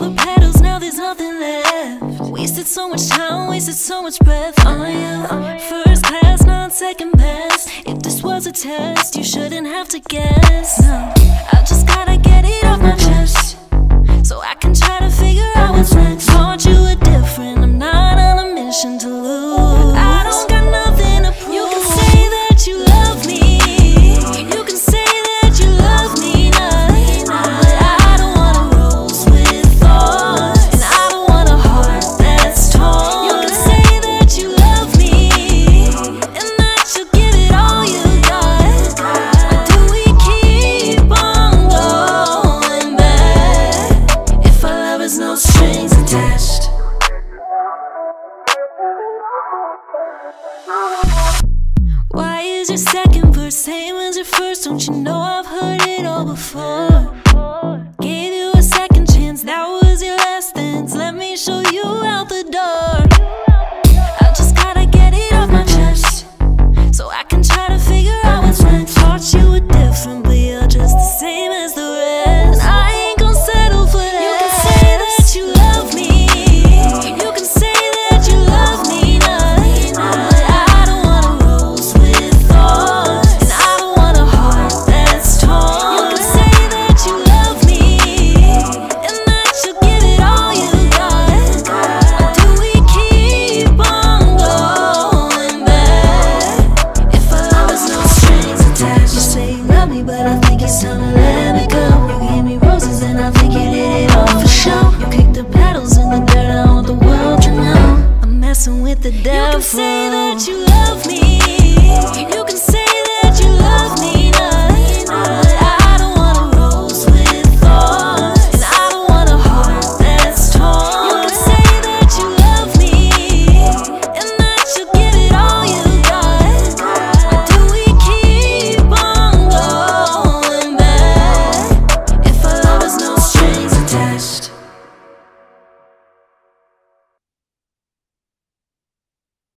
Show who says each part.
Speaker 1: all the petals, now there's nothing left Wasted so much time, wasted so much breath on you. first class, not second best If this was a test, you shouldn't have to guess no. test. Why is your second verse same as your first? Don't you know I've heard it all before? the devil. You can say that you